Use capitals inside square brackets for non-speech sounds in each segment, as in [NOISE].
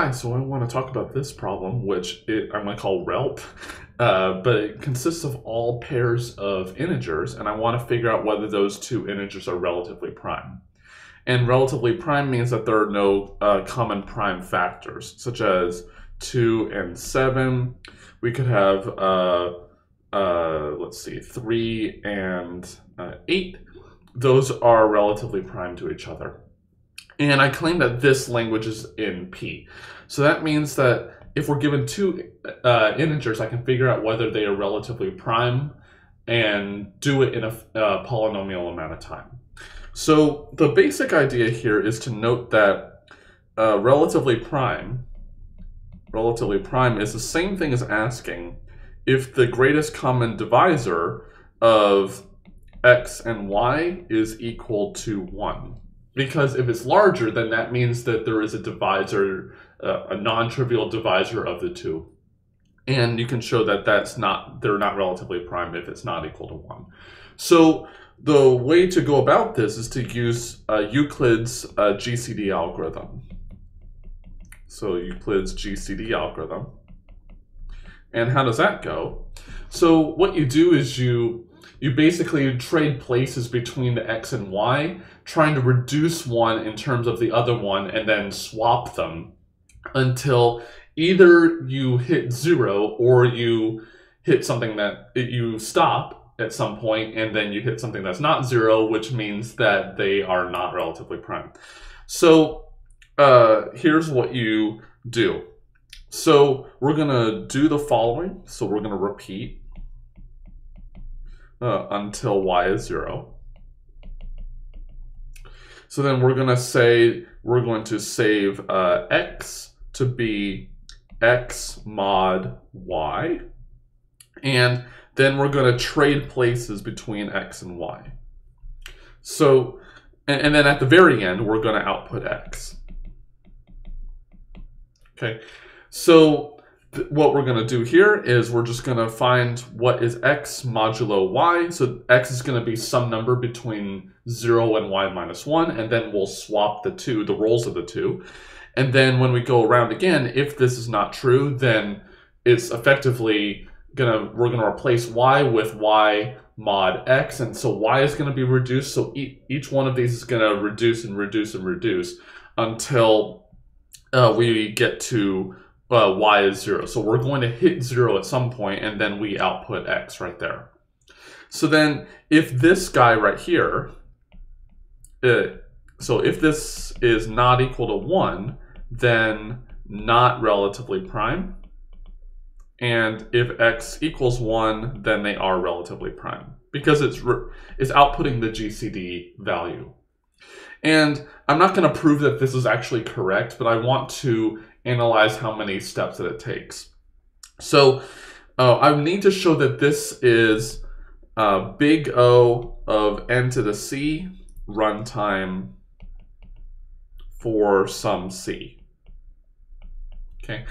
Hi, so I want to talk about this problem, which it, I'm going to call RELP, [LAUGHS] uh, but it consists of all pairs of integers, and I want to figure out whether those two integers are relatively prime. And relatively prime means that there are no uh, common prime factors, such as 2 and 7. We could have, uh, uh let's see, 3 and uh, 8. Those are relatively prime to each other. And I claim that this language is in P. So that means that if we're given two uh, integers, I can figure out whether they are relatively prime and do it in a polynomial amount of time. So the basic idea here is to note that uh, relatively prime, relatively prime is the same thing as asking if the greatest common divisor of x and y is equal to 1 because if it's larger, then that means that there is a divisor, uh, a non-trivial divisor of the two. And you can show that that's not, they're not relatively prime if it's not equal to one. So the way to go about this is to use uh, Euclid's uh, GCD algorithm. So Euclid's GCD algorithm. And how does that go? So what you do is you you basically trade places between the x and y, trying to reduce one in terms of the other one and then swap them until either you hit zero or you hit something that you stop at some point and then you hit something that's not zero, which means that they are not relatively prime. So uh, here's what you do. So we're to do the following. So we're to repeat uh, until y is 0. So then we're going to say, we're going to save uh, x to be x mod y. And then we're going to trade places between x and y. So, and, and then at the very end, we're going to output x. Okay, so what we're going to do here is we're just going to find what is x modulo y. So x is going to be some number between 0 and y minus 1, and then we'll swap the two, the roles of the two. And then when we go around again, if this is not true, then it's effectively gonna we're gonna replace y with y mod x, and so y is gonna be reduced. So each one of these is gonna reduce and reduce and reduce until uh, we get to uh, y is 0. So we're going to hit 0 at some point, and then we output x right there. So then if this guy right here, uh, so if this is not equal to 1, then not relatively prime. And if x equals 1, then they are relatively prime because it's, it's outputting the GCD value. And I'm not going to prove that this is actually correct, but I want to analyze how many steps that it takes. So uh, I need to show that this is uh, big O of n to the c runtime for some c. Okay,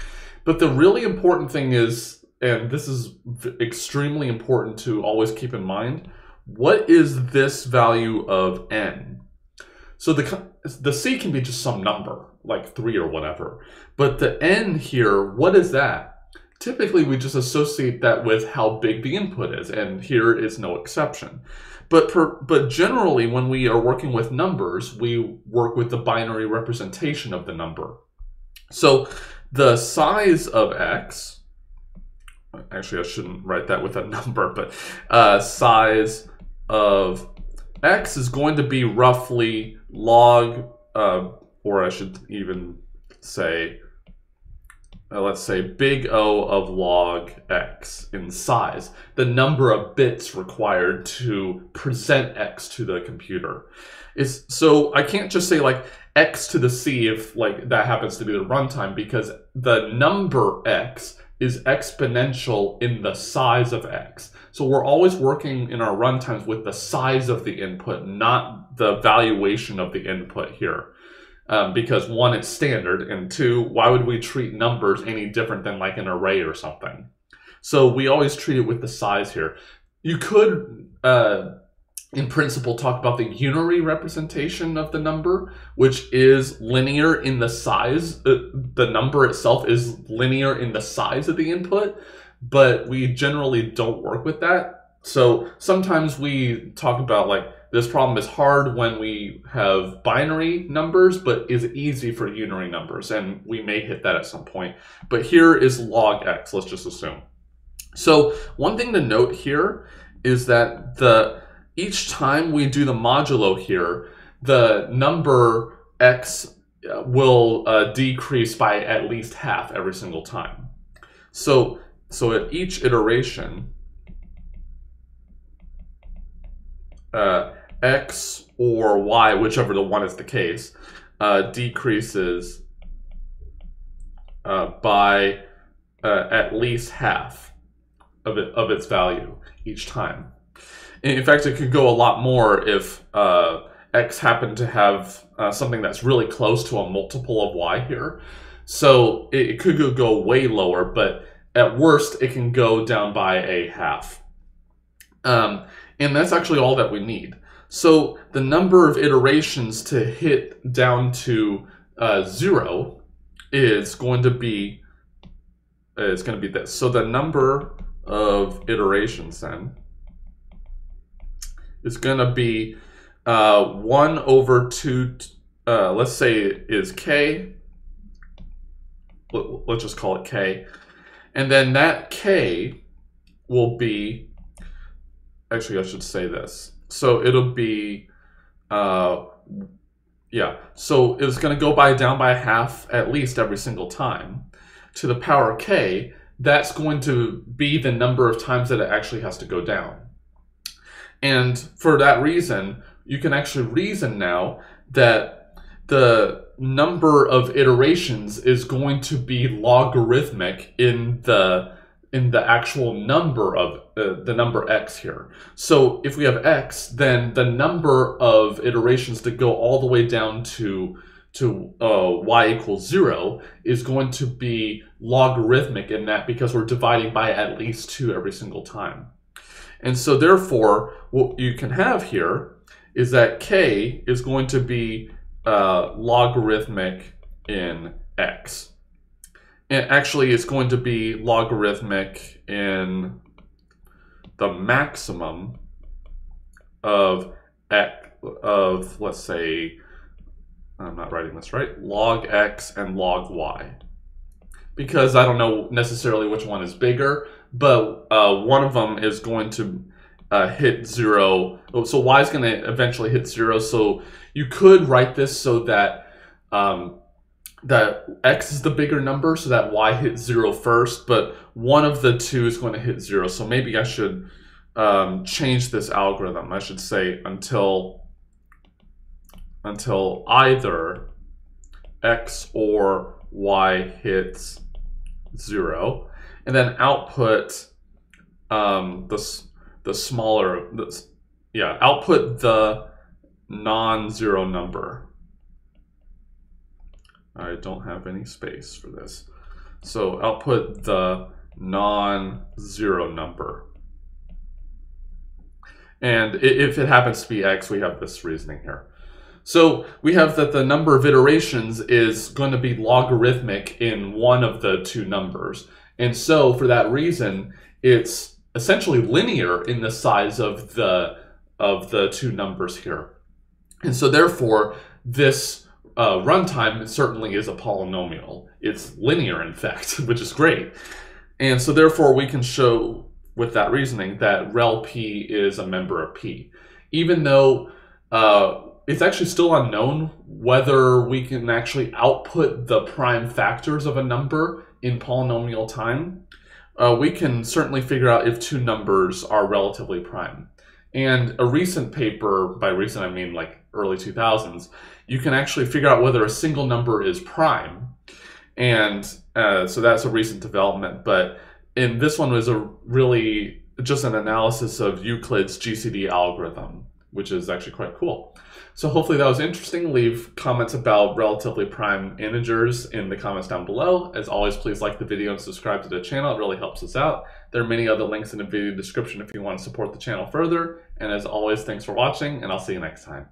but the really important thing is, and this is extremely important to always keep in mind, what is this value of n? So the the c can be just some number, like 3 or whatever. But the n here, what is that? Typically, we just associate that with how big the input is, and here is no exception. But, per, but generally, when we are working with numbers, we work with the binary representation of the number. So the size of x, actually I shouldn't write that with a [LAUGHS] number, but uh, size of x is going to be roughly log uh, or I should even say, uh, let's say big O of log x in size, the number of bits required to present x to the computer. Is so I can't just say like x to the c if like that happens to be the runtime because the number x is exponential in the size of x. So we're always working in our runtimes with the size of the input, not the valuation of the input here um, because one, it's standard, and two, why would we treat numbers any different than like an array or something? So we always treat it with the size here. You could uh, in principle talk about the unary representation of the number, which is linear in the size. Uh, the number itself is linear in the size of the input, but we generally don't work with that. So sometimes we talk about like this problem is hard when we have binary numbers, but is easy for unary numbers, and we may hit that at some point. But here is log x, let's just assume. So one thing to note here is that the each time we do the modulo here, the number x uh, will uh, decrease by at least half every single time. So, so at each iteration, uh, x or y, whichever the one is the case, uh, decreases uh, by uh, at least half of it of its value each time. In fact, it could go a lot more if uh, x happened to have uh, something that's really close to a multiple of y here. So it, it could go, go way lower, but at worst, it can go down by a half. Um, and that's actually all that we need. So the number of iterations to hit down to uh, zero is going to be is going to be this. So the number of iterations then is going to be uh, 1 over 2, uh, let's say is k. Let's just call it k. And then that k will be, actually I should say this. So it'll be, uh, yeah, so it's going to go by down by half at least every single time. To the power k, that's going to be the number of times that it actually has to go down. And for that reason, you can actually reason now that the number of iterations is going to be logarithmic in the in the actual number of uh, the number x here. So if we have x, then the number of iterations that go all the way down to to uh, y equals zero is going to be logarithmic in that because we're dividing by at least two every single time. And so therefore, what you can have here is that k is going to be uh, logarithmic in x. And actually, it's going to be logarithmic in the maximum of x, of, let's say, I'm not writing this right, log x and log y. Because I don't know necessarily which one is bigger, but uh, one of them is going to uh, hit zero. Oh, so y is going to eventually hit zero. So you could write this so that um, that x is the bigger number, so that y hits zero first, but one of the two is going to hit zero. So maybe I should um, change this algorithm. I should say until until either x or y hits zero and then output um, the, the smaller, the, yeah, output the non-zero number. I don't have any space for this. So output the non-zero number. And if it happens to be x, we have this reasoning here. So we have that the number of iterations is going to be logarithmic in one of the two numbers. And so for that reason, it's essentially linear in the size of the of the two numbers here. And so therefore, this uh, runtime certainly is a polynomial. It's linear, in fact, [LAUGHS] which is great. And so therefore, we can show with that reasoning that rel p is a member of p. Even though uh, it's actually still unknown whether we can actually output the prime factors of a number in polynomial time, uh, we can certainly figure out if two numbers are relatively prime. And a recent paper, by recent I mean like early 2000s, you can actually figure out whether a single number is prime. And uh, so that's a recent development. But in this one was a really just an analysis of Euclid's GCD algorithm. Which is actually quite cool. So hopefully that was interesting. Leave comments about relatively prime integers in the comments down below. As always, please like the video and subscribe to the channel. It really helps us out. There are many other links in the video description if you want to support the channel further. And as always, thanks for watching, and I'll see you next time.